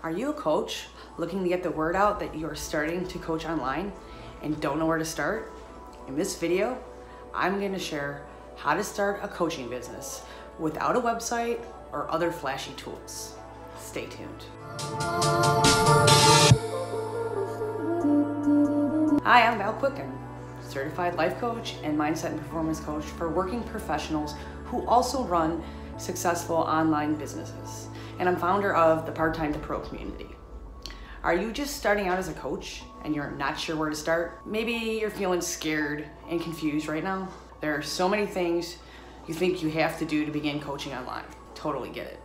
Are you a coach looking to get the word out that you are starting to coach online and don't know where to start? In this video, I'm going to share how to start a coaching business without a website or other flashy tools. Stay tuned. Hi, I'm Val Kuikman, certified life coach and mindset and performance coach for working professionals who also run successful online businesses. And I'm founder of the Part Time to Pro community. Are you just starting out as a coach and you're not sure where to start? Maybe you're feeling scared and confused right now. There are so many things you think you have to do to begin coaching online. Totally get it.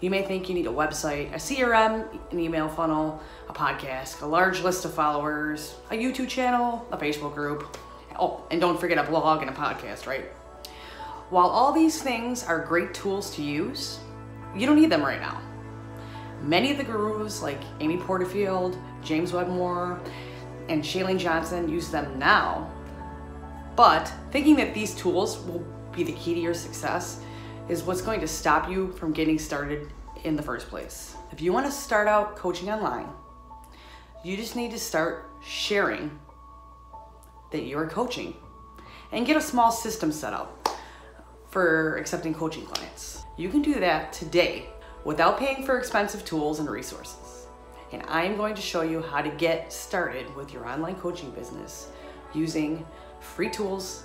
You may think you need a website, a CRM, an email funnel, a podcast, a large list of followers, a YouTube channel, a Facebook group. Oh, and don't forget a blog and a podcast, right? While all these things are great tools to use, you don't need them right now. Many of the gurus like Amy Porterfield, James Wedmore, and Chalene Johnson use them now, but thinking that these tools will be the key to your success is what's going to stop you from getting started in the first place. If you want to start out coaching online, you just need to start sharing that you're coaching and get a small system set up for accepting coaching clients. You can do that today without paying for expensive tools and resources. And I'm going to show you how to get started with your online coaching business using free tools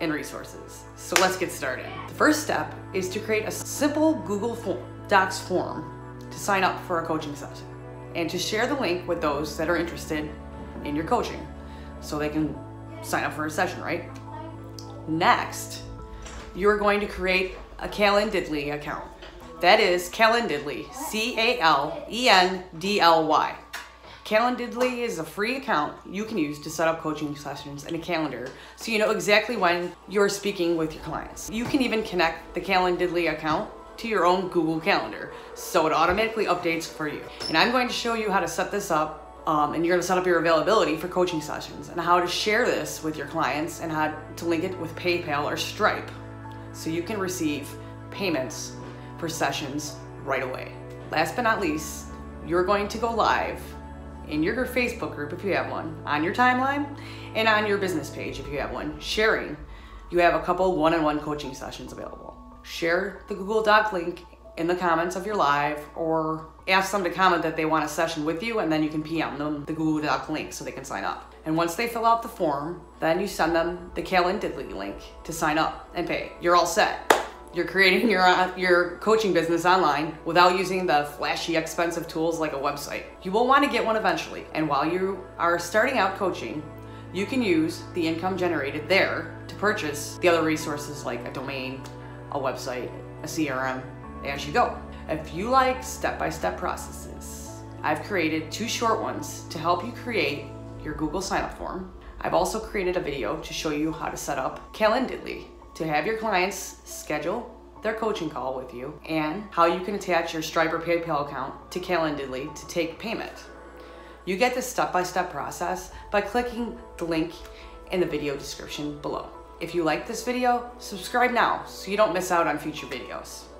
and resources. So let's get started. The first step is to create a simple Google Docs form to sign up for a coaching session and to share the link with those that are interested in your coaching so they can sign up for a session, right? Next, you're going to create a Calendly account. That is Calendly, C-A-L-E-N-D-L-Y. Calendly is a free account you can use to set up coaching sessions in a calendar so you know exactly when you're speaking with your clients. You can even connect the Calendly account to your own Google Calendar so it automatically updates for you. And I'm going to show you how to set this up um, and you're gonna set up your availability for coaching sessions and how to share this with your clients and how to link it with PayPal or Stripe so you can receive payments for sessions right away. Last but not least, you're going to go live in your Facebook group if you have one, on your timeline, and on your business page if you have one, sharing you have a couple one-on-one coaching sessions available. Share the Google Doc link in the comments of your live or ask them to comment that they want a session with you and then you can PM them the Google Doc link so they can sign up. And once they fill out the form, then you send them the Calendly link to sign up and pay. You're all set. You're creating your, uh, your coaching business online without using the flashy expensive tools like a website. You will want to get one eventually. And while you are starting out coaching, you can use the income generated there to purchase the other resources like a domain, a website, a CRM, as you go. If you like step-by-step -step processes, I've created two short ones to help you create your Google sign-up form. I've also created a video to show you how to set up Calendly to have your clients schedule their coaching call with you and how you can attach your Stripe or PayPal account to Calendly to take payment. You get this step-by-step -step process by clicking the link in the video description below. If you like this video, subscribe now so you don't miss out on future videos.